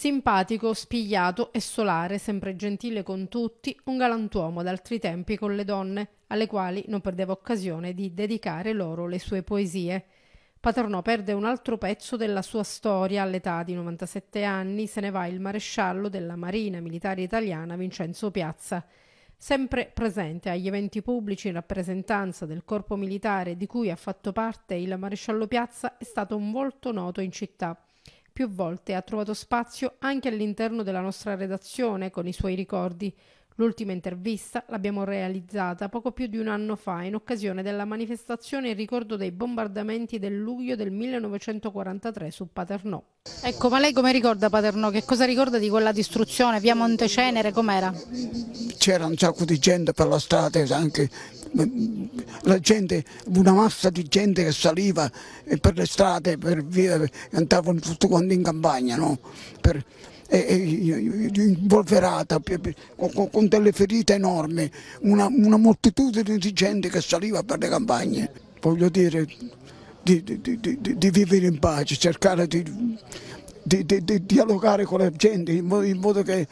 Simpatico, spigliato e solare, sempre gentile con tutti, un galantuomo d'altri tempi con le donne, alle quali non perdeva occasione di dedicare loro le sue poesie. Paternò perde un altro pezzo della sua storia all'età di 97 anni, se ne va il maresciallo della Marina Militare Italiana Vincenzo Piazza. Sempre presente agli eventi pubblici in rappresentanza del corpo militare di cui ha fatto parte il maresciallo Piazza, è stato un volto noto in città. Più volte ha trovato spazio anche all'interno della nostra redazione con i suoi ricordi. L'ultima intervista l'abbiamo realizzata poco più di un anno fa in occasione della manifestazione in ricordo dei bombardamenti del luglio del 1943 su Paternò. Ecco, ma lei come ricorda Paternò? Che cosa ricorda di quella distruzione? Via Montecenere, com'era? C'era un sacco di gente per la strada, anche la gente, una massa di gente che saliva per le strade, per via, andavano tutti quanti in campagna, no? per, involverata con, delle ferite enormi, una, una, moltitudine di gente che saliva per le campagne. Voglio dire, di, di, di, di vivere in pace, cercare di, dialogare con la gente in modo, in modo che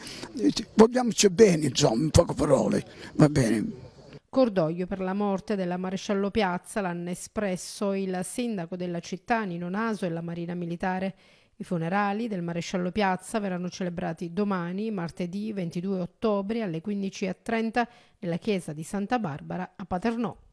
vogliamoci bene, insomma, in poche parole, va bene. Cordoglio per la morte della maresciallo Piazza l'hanno espresso il sindaco della città Nino Naso e la Marina Militare. I funerali del maresciallo Piazza verranno celebrati domani, martedì 22 ottobre alle 15.30 nella chiesa di Santa Barbara a Paternò.